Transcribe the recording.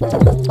Thank